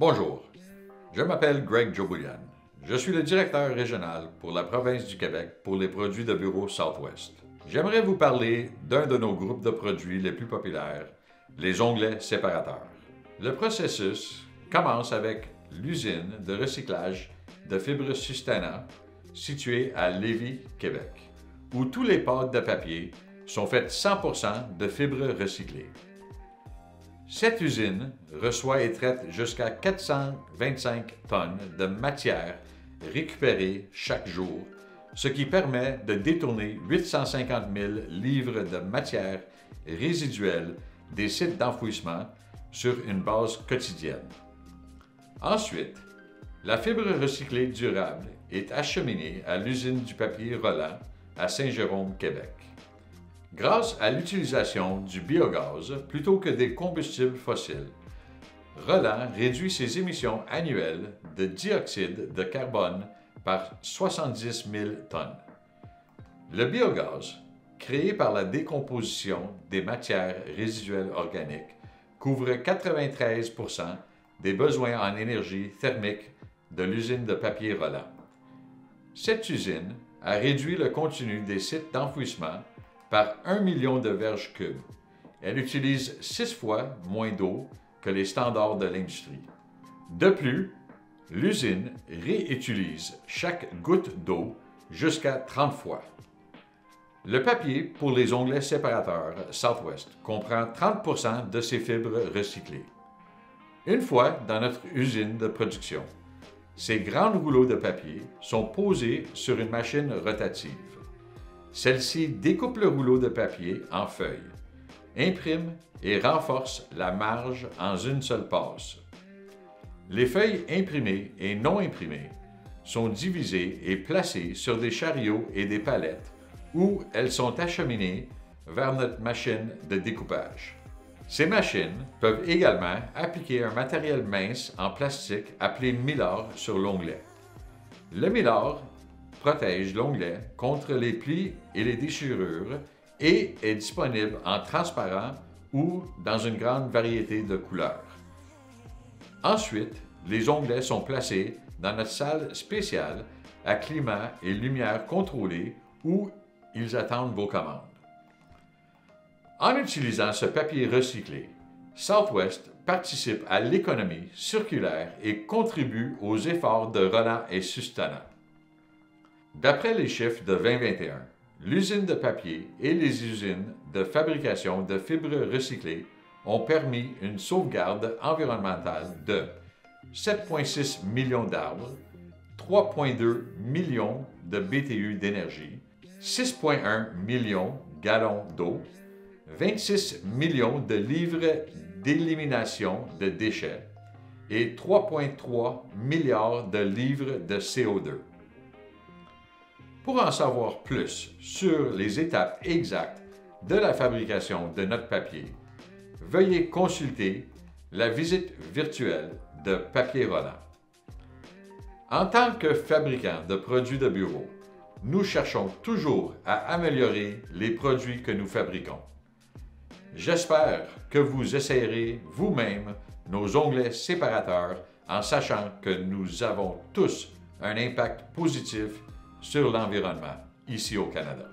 Bonjour, je m'appelle Greg Joboulian. Je suis le directeur régional pour la province du Québec pour les produits de bureau Southwest. J'aimerais vous parler d'un de nos groupes de produits les plus populaires, les onglets séparateurs. Le processus commence avec l'usine de recyclage de fibres Sustana située à Lévis, Québec, où tous les pâtes de papier sont faites 100% de fibres recyclées. Cette usine reçoit et traite jusqu'à 425 tonnes de matière récupérée chaque jour, ce qui permet de détourner 850 000 livres de matière résiduelle des sites d'enfouissement sur une base quotidienne. Ensuite, la fibre recyclée durable est acheminée à l'usine du papier Roland à Saint-Jérôme, Québec. Grâce à l'utilisation du biogaz plutôt que des combustibles fossiles, Roland réduit ses émissions annuelles de dioxyde de carbone par 70 000 tonnes. Le biogaz, créé par la décomposition des matières résiduelles organiques, couvre 93% des besoins en énergie thermique de l'usine de papier Roland. Cette usine a réduit le contenu des sites d'enfouissement par 1 million de verges cubes. Elle utilise six fois moins d'eau que les standards de l'industrie. De plus, l'usine réutilise chaque goutte d'eau jusqu'à 30 fois. Le papier pour les onglets séparateurs Southwest comprend 30% de ces fibres recyclées. Une fois dans notre usine de production, ces grands rouleaux de papier sont posés sur une machine rotative. Celle-ci découpe le rouleau de papier en feuilles, imprime et renforce la marge en une seule passe. Les feuilles imprimées et non imprimées sont divisées et placées sur des chariots et des palettes où elles sont acheminées vers notre machine de découpage. Ces machines peuvent également appliquer un matériel mince en plastique appelé mylar sur l'onglet. Le mylar protège l'onglet contre les plis et les déchirures et est disponible en transparent ou dans une grande variété de couleurs. Ensuite, les onglets sont placés dans notre salle spéciale à climat et lumière contrôlée où ils attendent vos commandes. En utilisant ce papier recyclé, Southwest participe à l'économie circulaire et contribue aux efforts de Roland et Sustana. D'après les chiffres de 2021, l'usine de papier et les usines de fabrication de fibres recyclées ont permis une sauvegarde environnementale de 7,6 millions d'arbres, 3,2 millions de BTU d'énergie, 6,1 millions de gallons d'eau, 26 millions de livres d'élimination de déchets et 3,3 milliards de livres de CO2. Pour en savoir plus sur les étapes exactes de la fabrication de notre papier, veuillez consulter la visite virtuelle de Papier Roland. En tant que fabricant de produits de bureau, nous cherchons toujours à améliorer les produits que nous fabriquons. J'espère que vous essayerez vous-même nos onglets séparateurs en sachant que nous avons tous un impact positif sur l'environnement ici au Canada.